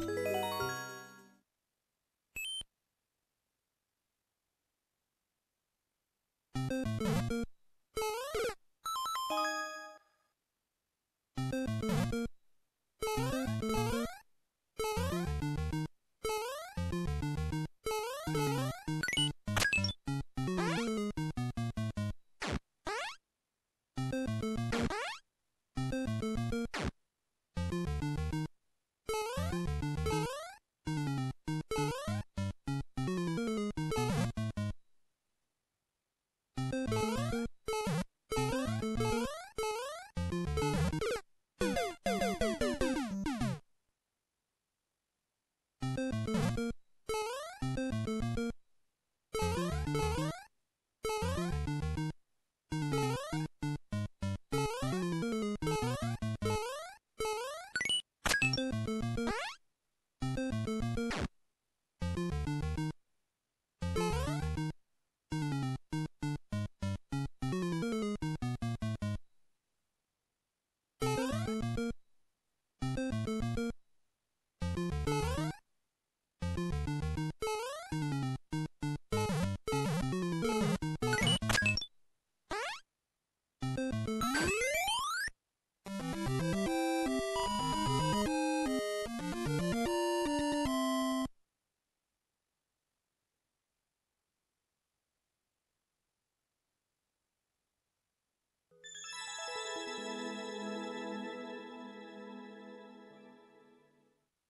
you Thank you